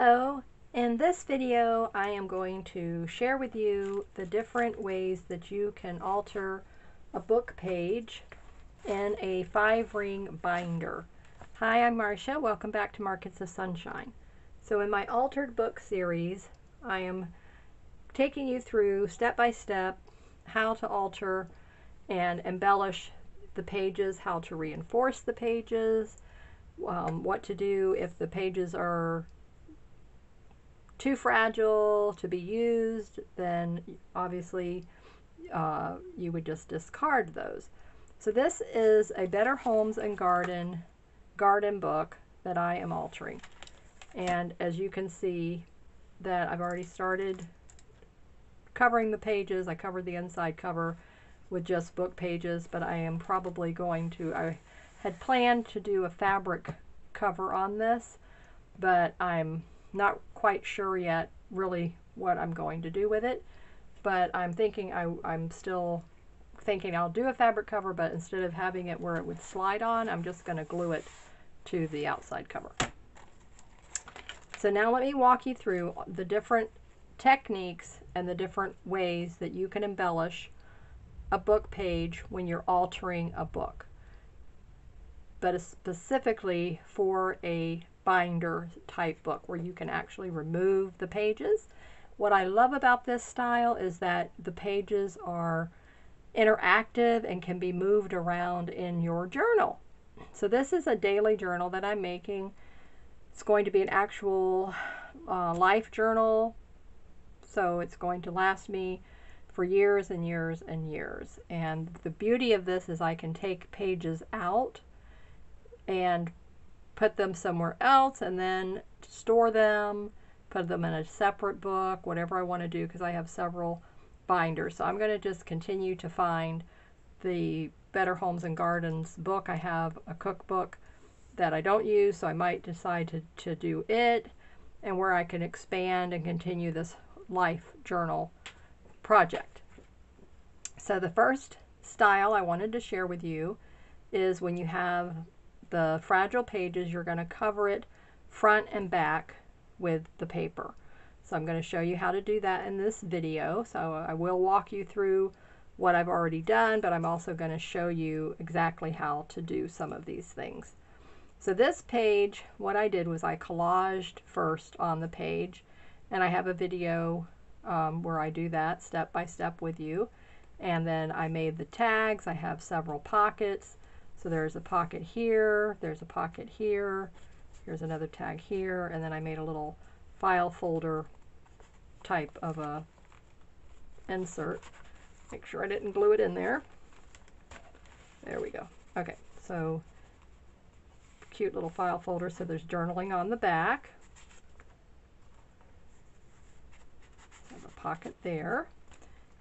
Hello! In this video I am going to share with you the different ways that you can alter a book page in a five ring binder. Hi, I'm Marcia. Welcome back to Markets of Sunshine. So in my altered book series I am taking you through step by step how to alter and embellish the pages, how to reinforce the pages, um, what to do if the pages are too fragile to be used, then obviously uh, you would just discard those. So this is a Better Homes and Garden garden book that I am altering. And as you can see that I've already started covering the pages. I covered the inside cover with just book pages, but I am probably going to, I had planned to do a fabric cover on this, but I'm not quite sure yet really what I'm going to do with it. But I'm thinking I, I'm still thinking I'll do a fabric cover, but instead of having it where it would slide on, I'm just going to glue it to the outside cover. So now let me walk you through the different techniques and the different ways that you can embellish a book page when you're altering a book. But specifically for a binder type book where you can actually remove the pages. What I love about this style is that the pages are interactive and can be moved around in your journal. So this is a daily journal that I'm making. It's going to be an actual uh, life journal, so it's going to last me for years and years and years. And the beauty of this is I can take pages out and put them somewhere else and then store them, put them in a separate book, whatever I want to do because I have several binders. So I'm going to just continue to find the Better Homes and Gardens book. I have a cookbook that I don't use, so I might decide to, to do it and where I can expand and continue this life journal project. So the first style I wanted to share with you is when you have the fragile pages, you're going to cover it front and back with the paper. So I'm going to show you how to do that in this video. So I will walk you through what I've already done, but I'm also going to show you exactly how to do some of these things. So this page, what I did was I collaged first on the page, and I have a video um, where I do that step by step with you. And then I made the tags. I have several pockets. So there's a pocket here, there's a pocket here, here's another tag here, and then I made a little file folder type of a insert. Make sure I didn't glue it in there. There we go. Okay, so cute little file folder. So there's journaling on the back. Have a pocket there.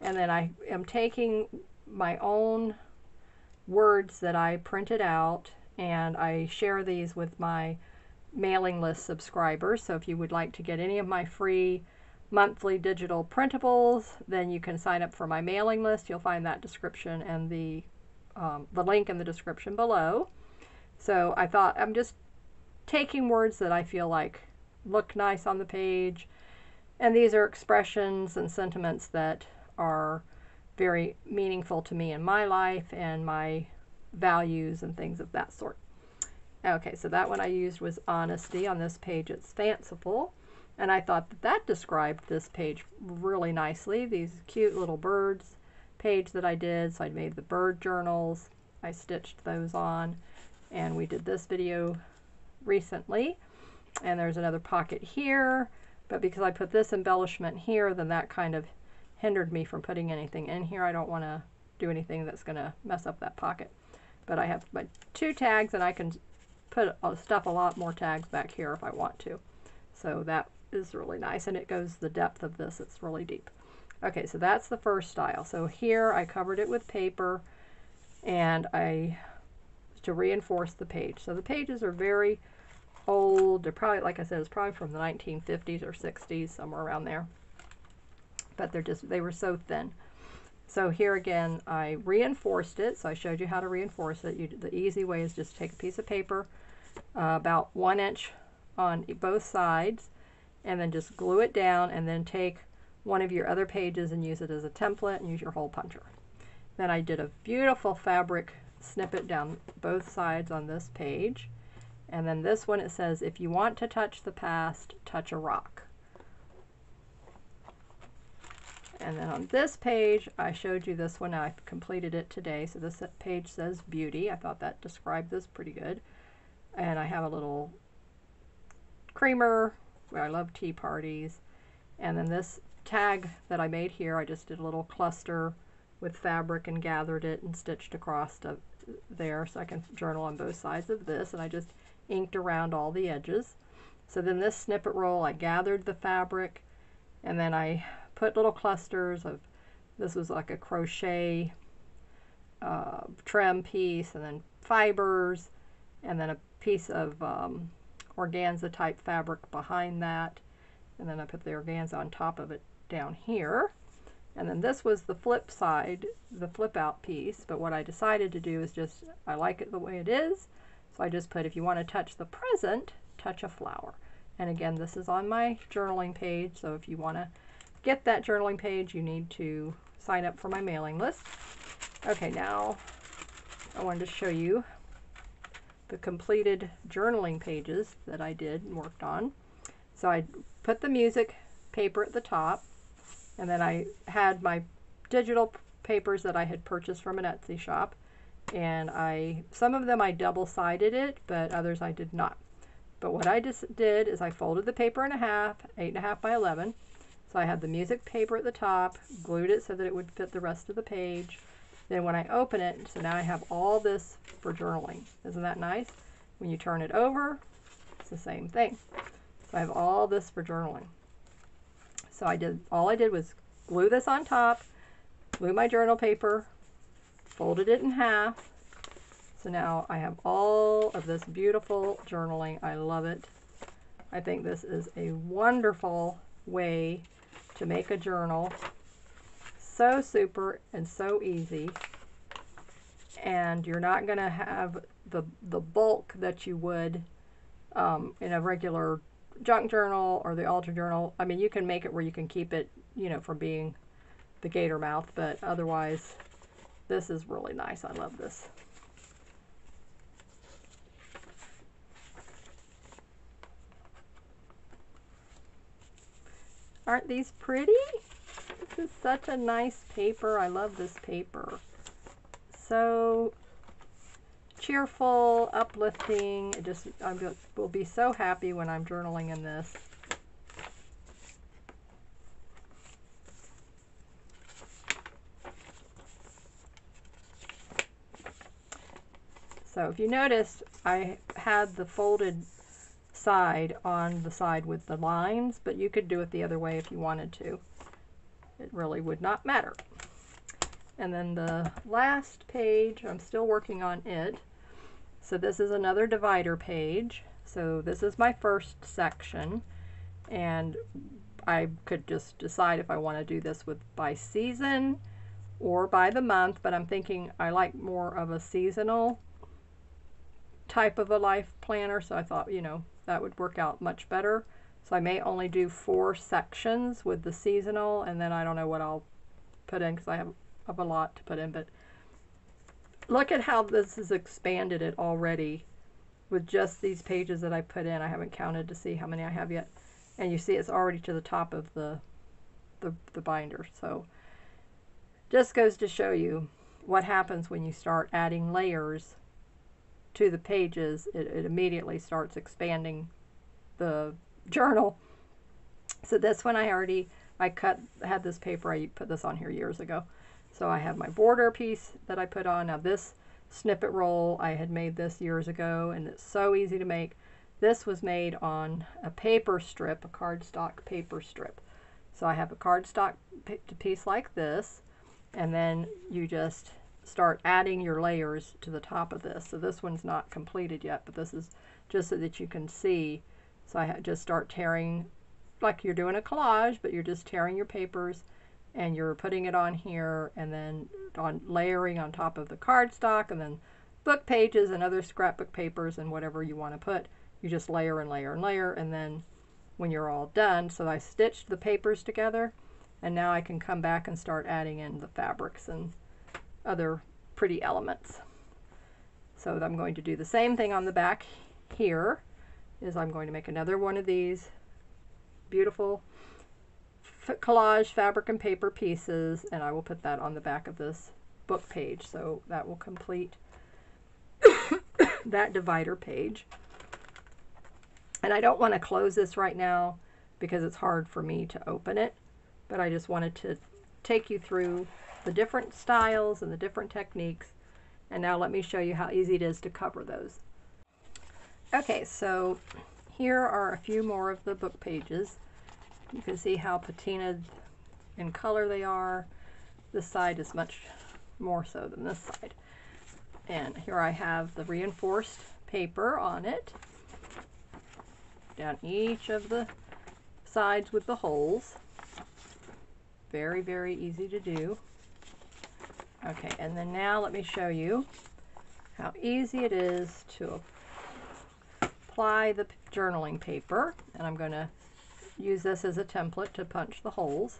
And then I am taking my own words that I printed out and I share these with my mailing list subscribers. So if you would like to get any of my free monthly digital printables, then you can sign up for my mailing list. You'll find that description and the, um, the link in the description below. So I thought I'm just taking words that I feel like look nice on the page. And these are expressions and sentiments that are very meaningful to me in my life and my values and things of that sort. Okay, so that one I used was honesty. On this page it's fanciful. And I thought that that described this page really nicely. These cute little birds page that I did. So I made the bird journals. I stitched those on. And we did this video recently. And there's another pocket here. But because I put this embellishment here, then that kind of hindered me from putting anything in here. I don't want to do anything that's going to mess up that pocket. But I have my two tags and I can put stuff a lot more tags back here if I want to. So that is really nice and it goes the depth of this. It's really deep. Okay, so that's the first style. So here I covered it with paper and I to reinforce the page. So the pages are very old. They're probably, like I said, it's probably from the 1950s or 60s, somewhere around there but they're just, they were so thin. So here again, I reinforced it. So I showed you how to reinforce it. You, the easy way is just take a piece of paper uh, about one inch on both sides and then just glue it down and then take one of your other pages and use it as a template and use your hole puncher. Then I did a beautiful fabric snippet down both sides on this page. And then this one it says, if you want to touch the past, touch a rock. And then on this page, I showed you this one. I completed it today. So this page says beauty. I thought that described this pretty good. And I have a little creamer. I love tea parties. And then this tag that I made here, I just did a little cluster with fabric and gathered it and stitched across to there so I can journal on both sides of this. And I just inked around all the edges. So then this snippet roll, I gathered the fabric and then I put little clusters of, this was like a crochet uh, trim piece and then fibers and then a piece of um, organza type fabric behind that. And then I put the organza on top of it down here. And then this was the flip side, the flip out piece. But what I decided to do is just, I like it the way it is. So I just put, if you want to touch the present, touch a flower. And again, this is on my journaling page. So if you want to get that journaling page, you need to sign up for my mailing list. Okay, now I wanted to show you the completed journaling pages that I did and worked on. So I put the music paper at the top, and then I had my digital papers that I had purchased from an Etsy shop, and I some of them I double-sided it, but others I did not. But what I just did is I folded the paper in a half, eight and a half by 11, so I had the music paper at the top, glued it so that it would fit the rest of the page. Then when I open it, so now I have all this for journaling. Isn't that nice? When you turn it over, it's the same thing. So I have all this for journaling. So I did, all I did was glue this on top, glue my journal paper, folded it in half. So now I have all of this beautiful journaling. I love it. I think this is a wonderful way to make a journal. So super and so easy. And you're not going to have the, the bulk that you would um, in a regular junk journal or the altar journal. I mean, you can make it where you can keep it, you know, from being the gator mouth, but otherwise, this is really nice. I love this. Aren't these pretty? This is such a nice paper. I love this paper. So cheerful, uplifting. It just I will be so happy when I'm journaling in this. So if you notice, I had the folded side on the side with the lines, but you could do it the other way if you wanted to. It really would not matter. And then the last page, I'm still working on it. So this is another divider page. So this is my first section. And I could just decide if I want to do this with by season or by the month, but I'm thinking I like more of a seasonal type of a life planner. So I thought, you know, that would work out much better. So I may only do four sections with the seasonal, and then I don't know what I'll put in because I have, have a lot to put in. But look at how this has expanded it already with just these pages that I put in. I haven't counted to see how many I have yet. And you see it's already to the top of the, the, the binder. So just goes to show you what happens when you start adding layers to the pages, it, it immediately starts expanding the journal. So this one I already, I cut, had this paper, I put this on here years ago. So I have my border piece that I put on. Now this snippet roll, I had made this years ago and it's so easy to make. This was made on a paper strip, a cardstock paper strip. So I have a cardstock piece like this and then you just start adding your layers to the top of this. So this one's not completed yet, but this is just so that you can see. So I just start tearing, like you're doing a collage, but you're just tearing your papers and you're putting it on here and then on layering on top of the cardstock and then book pages and other scrapbook papers and whatever you want to put. You just layer and layer and layer and then when you're all done. So I stitched the papers together and now I can come back and start adding in the fabrics and other pretty elements. So I'm going to do the same thing on the back here is I'm going to make another one of these beautiful collage fabric and paper pieces and I will put that on the back of this book page so that will complete that divider page and I don't want to close this right now because it's hard for me to open it but I just wanted to take you through the different styles and the different techniques and now let me show you how easy it is to cover those okay so here are a few more of the book pages you can see how patinaed in color they are. This side is much more so than this side. And here I have the reinforced paper on it. Down each of the sides with the holes. Very, very easy to do. Okay, and then now let me show you how easy it is to apply the journaling paper. And I'm going to use this as a template to punch the holes.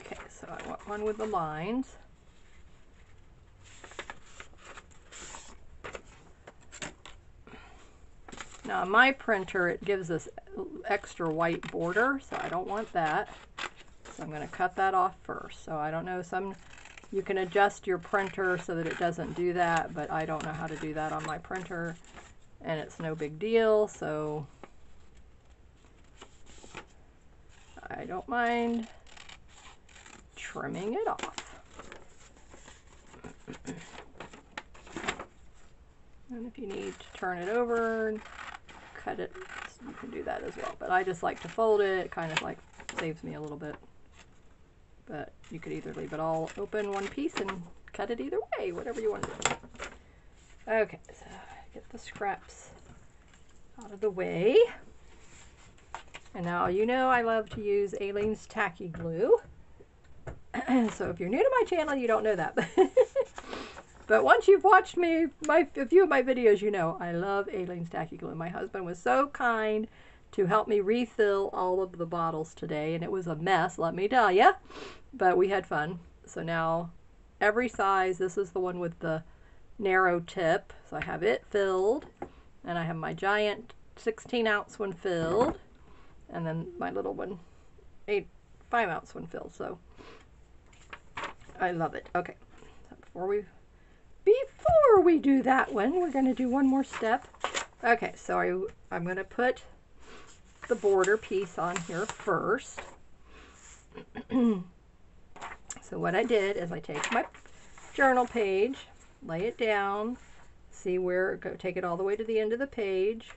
Okay, so I want one with the lines. Now my printer it gives this extra white border, so I don't want that. So I'm going to cut that off first. So I don't know, some you can adjust your printer so that it doesn't do that, but I don't know how to do that on my printer, and it's no big deal, so I don't mind trimming it off. and if you need to turn it over cut it, you can do that as well. But I just like to fold it, it kind of like saves me a little bit. But you could either leave it all open one piece and cut it either way, whatever you want to do. Okay, so get the scraps out of the way. And now you know I love to use Aleene's Tacky Glue. so if you're new to my channel, you don't know that. but once you've watched me, my a few of my videos, you know I love Aleene's Tacky Glue. My husband was so kind to help me refill all of the bottles today, and it was a mess, let me tell you but we had fun. So now every size, this is the one with the narrow tip. So I have it filled and I have my giant 16 ounce one filled and then my little one, eight, five ounce one filled. So I love it. Okay, so before we, before we do that one, we're going to do one more step. Okay, so I, I'm going to put the border piece on here first. So what I did is I take my journal page, lay it down, see where, go, take it all the way to the end of the page,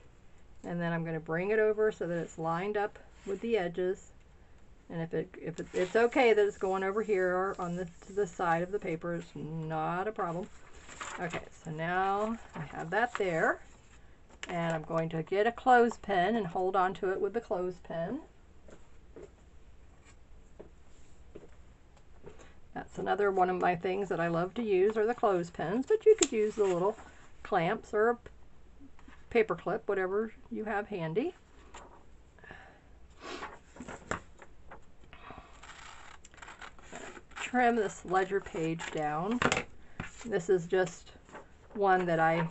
and then I'm going to bring it over so that it's lined up with the edges. And if it if it, it's okay that it's going over here on the to the side of the paper, it's not a problem. Okay, so now I have that there, and I'm going to get a clothespin and hold on to it with the clothespin. That's another one of my things that I love to use are the clothespins, but you could use the little clamps or a paper clip, whatever you have handy. Trim this ledger page down. This is just one that I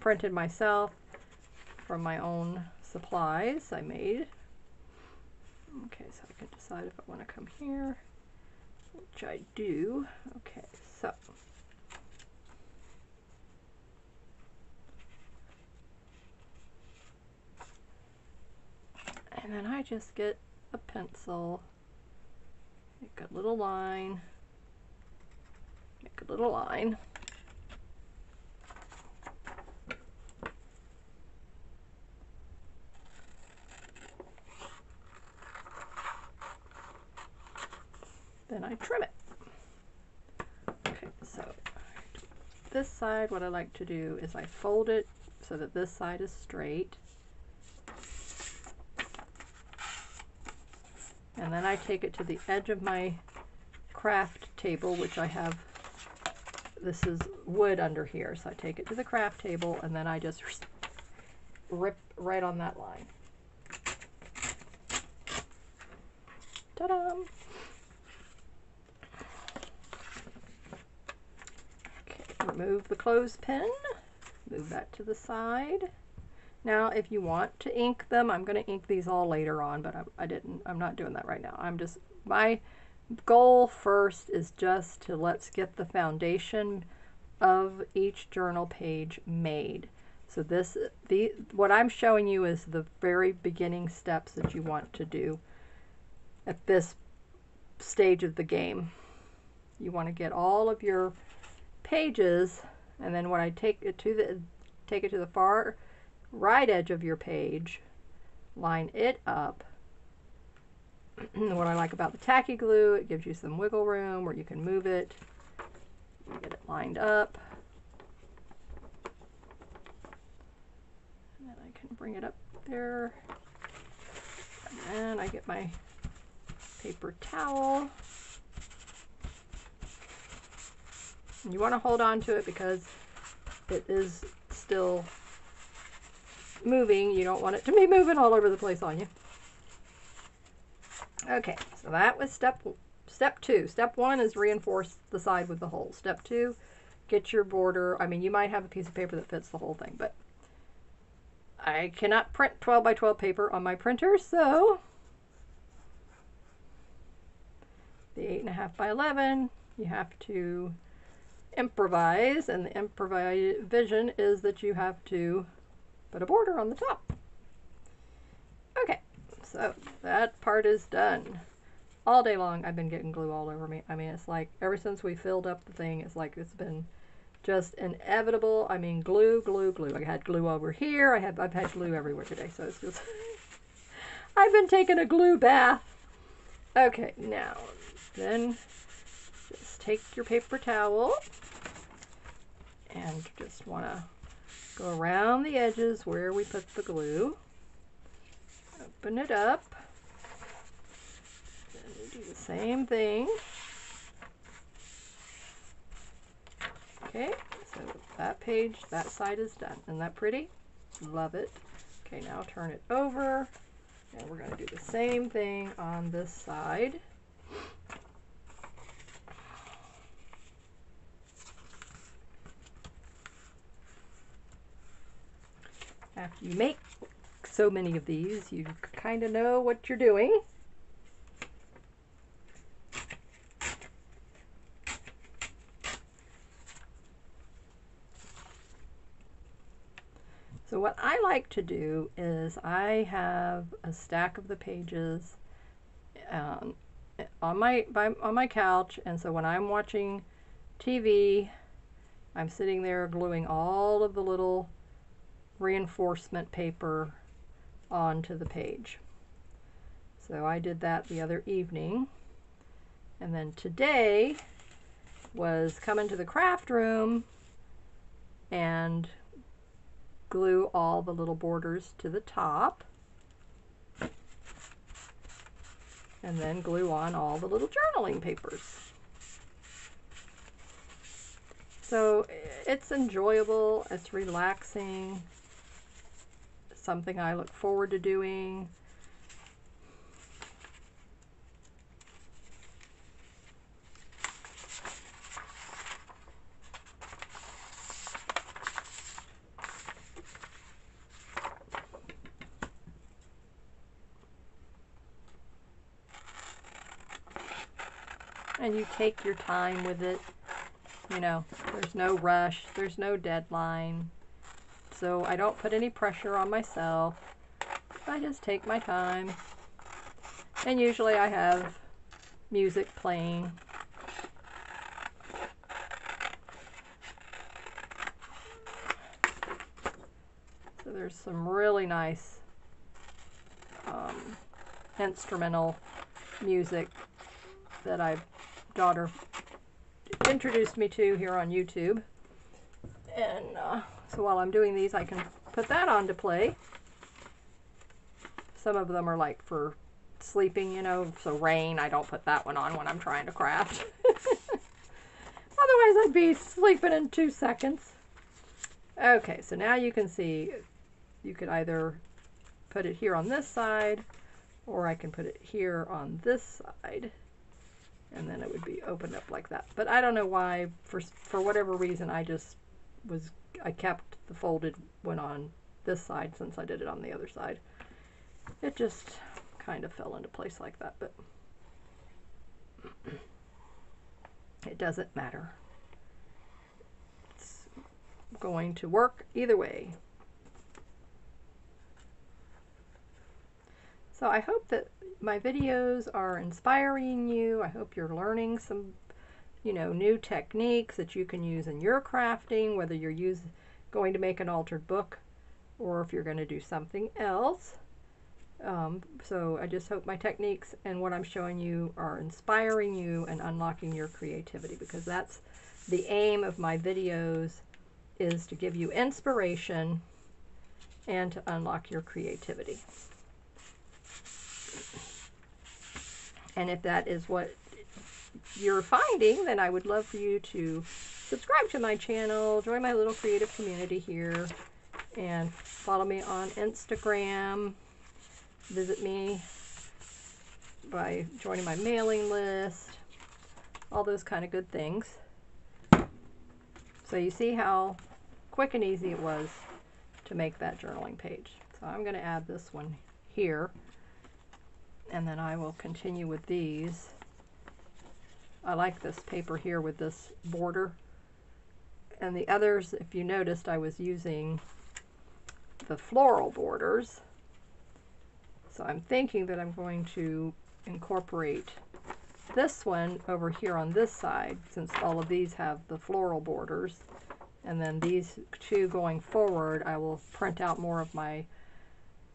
printed myself from my own supplies I made. Okay, so I can decide if I want to come here which I do. Okay, so. And then I just get a pencil, make a little line, make a little line. then I trim it. Okay, so this side, what I like to do is I fold it so that this side is straight. And then I take it to the edge of my craft table, which I have this is wood under here. So I take it to the craft table and then I just rip right on that line. Ta-da! Okay, remove the clothespin. Move that to the side. Now, if you want to ink them, I'm going to ink these all later on, but I, I didn't, I'm not doing that right now. I'm just, my goal first is just to let's get the foundation of each journal page made. So this, the, what I'm showing you is the very beginning steps that you want to do at this stage of the game. You want to get all of your pages, and then when I take it to the, take it to the far right edge of your page, line it up. what I like about the tacky glue, it gives you some wiggle room where you can move it, get it lined up. And then I can bring it up there. And then I get my paper towel. And you want to hold on to it because it is still moving. You don't want it to be moving all over the place on you. Okay, so that was step step two. Step one is reinforce the side with the hole. Step two, get your border. I mean, you might have a piece of paper that fits the whole thing, but I cannot print 12 by 12 paper on my printer, so the 8.5 by 11, you have to improvise, and the improvisation is that you have to put a border on the top. Okay, so that part is done. All day long I've been getting glue all over me. I mean, it's like ever since we filled up the thing, it's like it's been just inevitable. I mean, glue, glue, glue. I had glue over here. I have I've had glue everywhere today, so it's just I've been taking a glue bath. Okay, now then just take your paper towel and just want to Go around the edges where we put the glue. Open it up. And do the same thing. Okay, so that page, that side is done. Isn't that pretty? Love it. Okay, now turn it over. And we're going to do the same thing on this side. After you make so many of these, you kind of know what you're doing. So what I like to do is I have a stack of the pages um, on my by, on my couch, and so when I'm watching TV, I'm sitting there gluing all of the little reinforcement paper onto the page. So I did that the other evening. And then today was come into the craft room and glue all the little borders to the top. And then glue on all the little journaling papers. So it's enjoyable, it's relaxing something I look forward to doing. and you take your time with it. You know, there's no rush, there's no deadline so I don't put any pressure on myself. I just take my time. And usually I have music playing. So there's some really nice um, instrumental music that I daughter introduced me to here on YouTube. And uh, so while I'm doing these, I can put that on to play. Some of them are like for sleeping, you know, so rain, I don't put that one on when I'm trying to craft. Otherwise, I'd be sleeping in two seconds. Okay, so now you can see you could either put it here on this side or I can put it here on this side and then it would be opened up like that. But I don't know why, for, for whatever reason, I just was, I kept the folded one on this side since I did it on the other side. It just kind of fell into place like that, but it doesn't matter. It's going to work either way. So I hope that my videos are inspiring you. I hope you're learning some, you know, new techniques that you can use in your crafting, whether you're use, going to make an altered book or if you're going to do something else. Um, so I just hope my techniques and what I'm showing you are inspiring you and unlocking your creativity because that's the aim of my videos is to give you inspiration and to unlock your creativity. And if that is what you're finding, then I would love for you to subscribe to my channel, join my little creative community here, and follow me on Instagram. Visit me by joining my mailing list, all those kind of good things. So you see how quick and easy it was to make that journaling page. So I'm going to add this one here and then I will continue with these. I like this paper here with this border. And the others, if you noticed, I was using the floral borders. So I'm thinking that I'm going to incorporate this one over here on this side, since all of these have the floral borders. And then these two going forward, I will print out more of my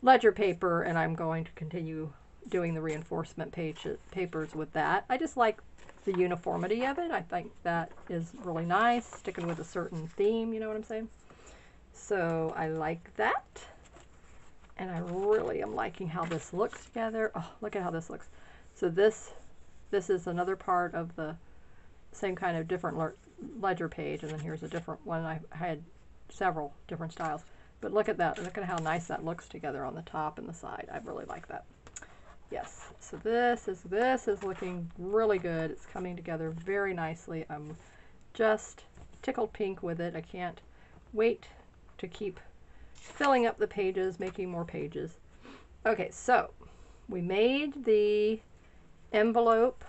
ledger paper and I'm going to continue doing the reinforcement page, papers with that. I just like the uniformity of it. I think that is really nice, sticking with a certain theme, you know what I'm saying? So I like that. And I really am liking how this looks together. Oh, look at how this looks. So this, this is another part of the same kind of different ledger page. And then here's a different one. I had several different styles. But look at that. Look at how nice that looks together on the top and the side. I really like that. Yes, so this is this is looking really good. It's coming together very nicely. I'm just tickled pink with it. I can't wait to keep filling up the pages, making more pages. Okay, so we made the envelope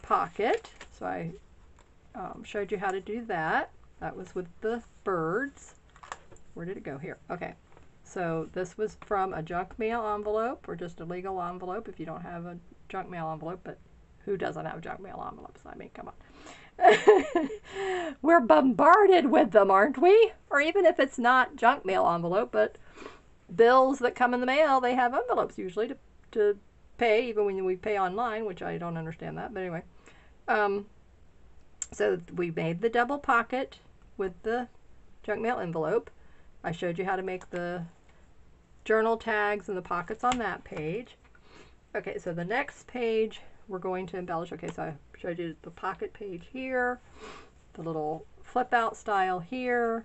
pocket. So I um, showed you how to do that. That was with the birds. Where did it go? Here. Okay. So this was from a junk mail envelope or just a legal envelope if you don't have a junk mail envelope, but who doesn't have junk mail envelopes? I mean, come on. We're bombarded with them, aren't we? Or even if it's not junk mail envelope, but bills that come in the mail, they have envelopes usually to, to pay, even when we pay online, which I don't understand that. But anyway, um, so we made the double pocket with the junk mail envelope. I showed you how to make the journal tags and the pockets on that page. Okay, so the next page we're going to embellish. Okay, so I showed you the pocket page here, the little flip out style here.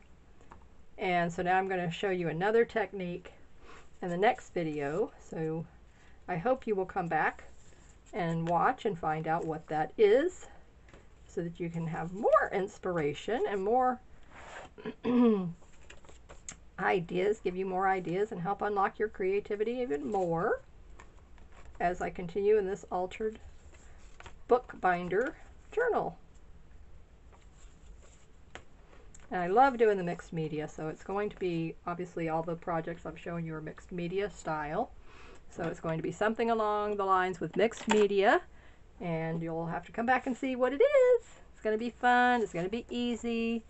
And so now I'm going to show you another technique in the next video. So I hope you will come back and watch and find out what that is so that you can have more inspiration and more ideas, give you more ideas, and help unlock your creativity even more as I continue in this altered bookbinder journal. And I love doing the mixed media, so it's going to be, obviously all the projects I'm showing you are mixed media style. So it's going to be something along the lines with mixed media, and you'll have to come back and see what it is. It's going to be fun, it's going to be easy,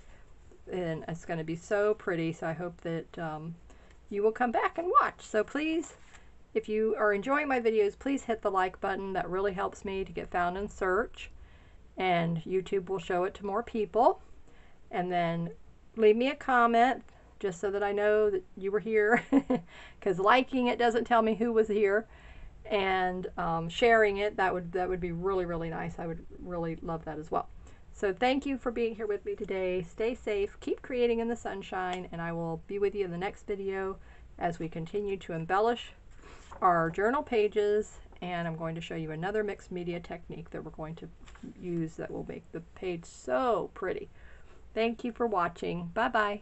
and it's going to be so pretty. So I hope that um, you will come back and watch. So please, if you are enjoying my videos, please hit the like button. That really helps me to get found in search. And YouTube will show it to more people. And then leave me a comment just so that I know that you were here. Because liking it doesn't tell me who was here. And um, sharing it, that would, that would be really, really nice. I would really love that as well. So thank you for being here with me today. Stay safe, keep creating in the sunshine, and I will be with you in the next video as we continue to embellish our journal pages and I'm going to show you another mixed media technique that we're going to use that will make the page so pretty. Thank you for watching. Bye-bye.